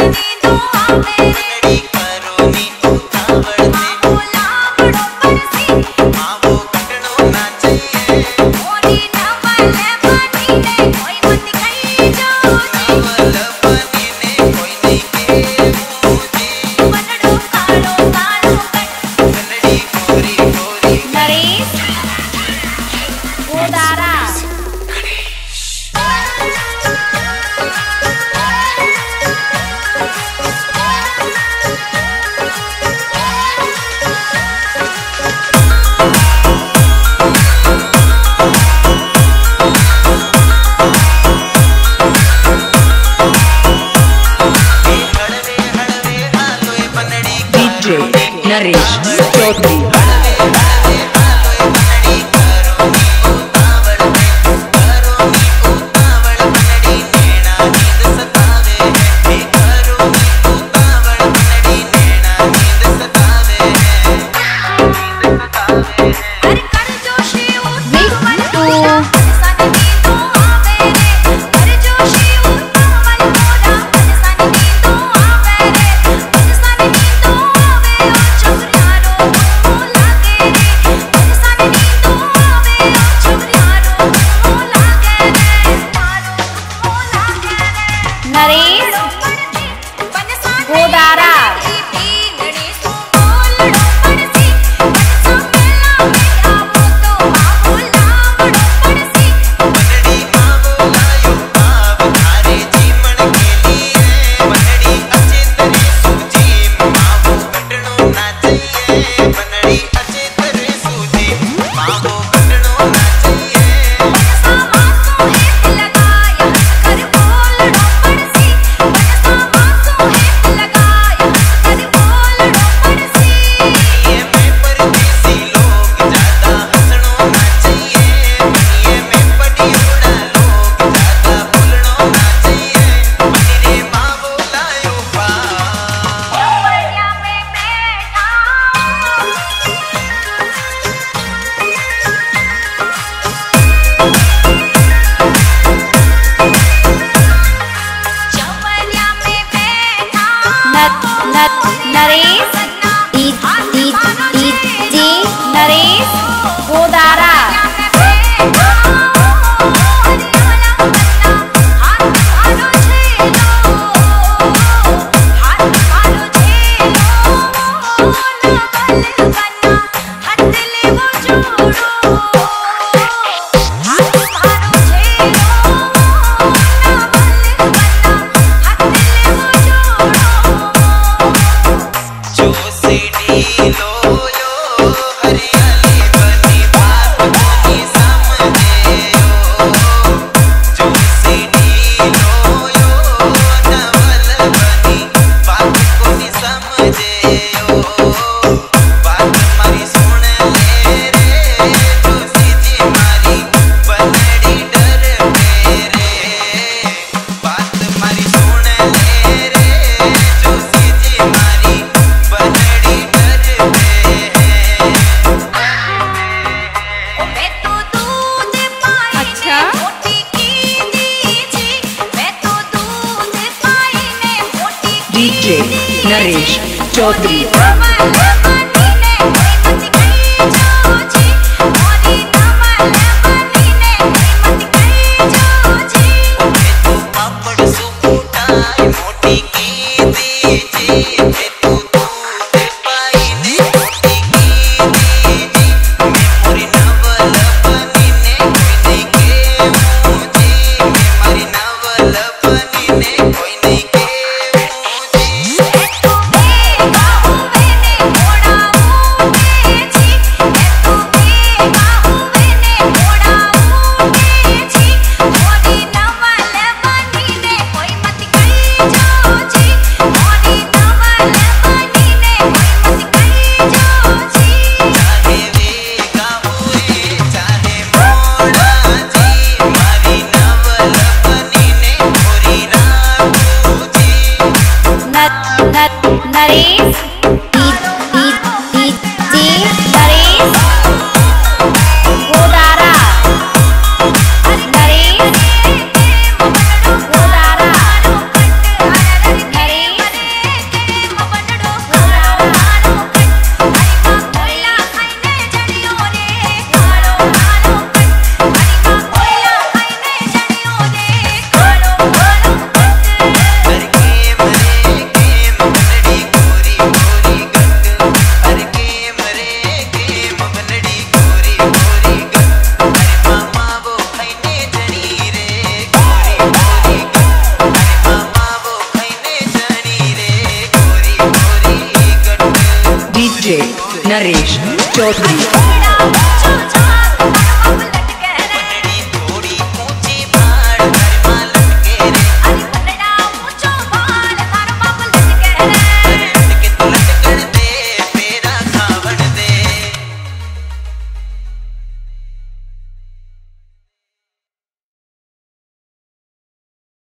Naresh Naresh Godara DJ Naresh Chaudhary. Naresh Chaudhary